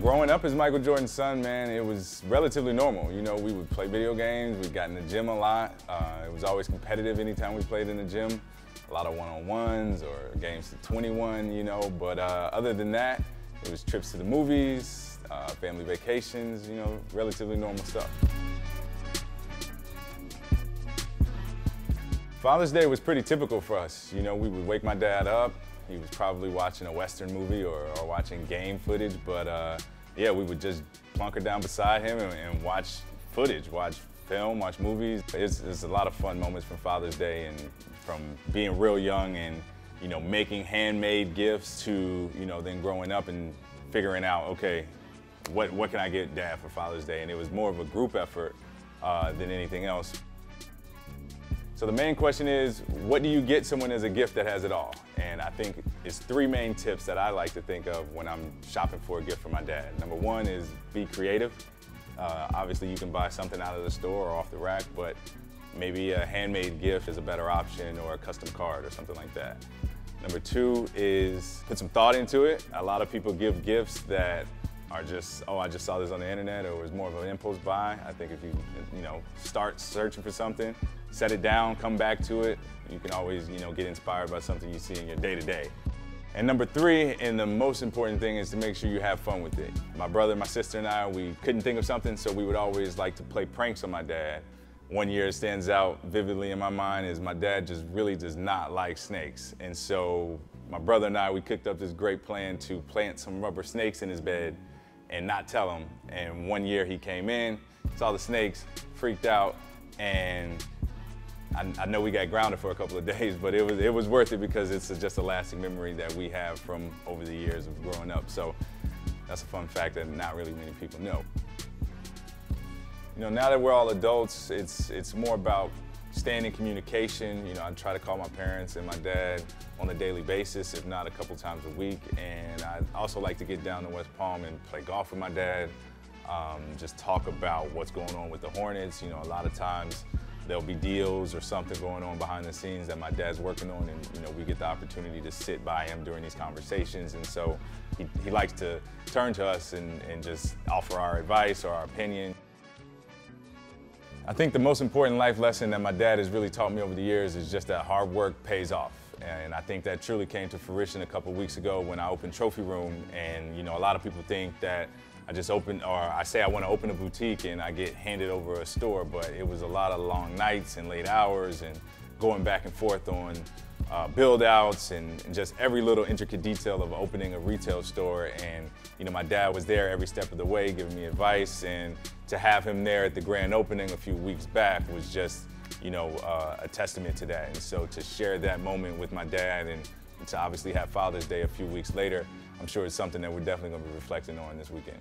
Growing up as Michael Jordan's son, man, it was relatively normal. You know, we would play video games, we got in the gym a lot. Uh, it was always competitive anytime we played in the gym. A lot of one-on-ones or games to 21, you know, but uh, other than that, it was trips to the movies, uh, family vacations, you know, relatively normal stuff. Father's Day was pretty typical for us. You know, we would wake my dad up, he was probably watching a Western movie or, or watching game footage, but uh, yeah, we would just plunker down beside him and, and watch footage, watch film, watch movies. It's, it's, a lot of fun moments from Father's Day and from being real young and, you know, making handmade gifts to, you know, then growing up and figuring out, okay, what, what can I get dad for Father's Day? And it was more of a group effort uh, than anything else. So the main question is, what do you get someone as a gift that has it all? And I think it's three main tips that I like to think of when I'm shopping for a gift for my dad. Number one is be creative. Uh, obviously you can buy something out of the store or off the rack, but maybe a handmade gift is a better option or a custom card or something like that. Number two is put some thought into it. A lot of people give gifts that are just, oh, I just saw this on the internet or it was more of an impulse buy. I think if you, you know, start searching for something, set it down, come back to it, you can always, you know, get inspired by something you see in your day-to-day. -day. And number three, and the most important thing is to make sure you have fun with it. My brother, my sister and I, we couldn't think of something, so we would always like to play pranks on my dad. One year stands out vividly in my mind is my dad just really does not like snakes. And so my brother and I, we cooked up this great plan to plant some rubber snakes in his bed and not tell him. And one year he came in, saw the snakes, freaked out, and I, I, know we got grounded for a couple of days, but it was it was worth it because it's just a lasting memory that we have from over the years of growing up. So that's a fun fact that not really many people know. You know, now that we're all adults, it's it's more about staying in communication. You know, I try to call my parents and my dad on a daily basis, if not a couple times a week. And I also like to get down to West Palm and play golf with my dad. Um, just talk about what's going on with the Hornets. You know, a lot of times there'll be deals or something going on behind the scenes that my dad's working on and you know we get the opportunity to sit by him during these conversations and so he, he likes to turn to us and, and just offer our advice or our opinion. I think the most important life lesson that my dad has really taught me over the years is just that hard work pays off. And I think that truly came to fruition a couple weeks ago when I opened Trophy Room. And you know, a lot of people think that I just open, or I say I want to open a boutique and I get handed over a store, but it was a lot of long nights and late hours and going back and forth on uh, build outs and, and, just every little intricate detail of opening a retail store. And, you know, my dad was there every step of the way giving me advice. And to have him there at the grand opening a few weeks back was just, you know, uh, a testament to that. And so to share that moment with my dad and to obviously have Father's Day a few weeks later, I'm sure it's something that we're definitely going to be reflecting on this weekend.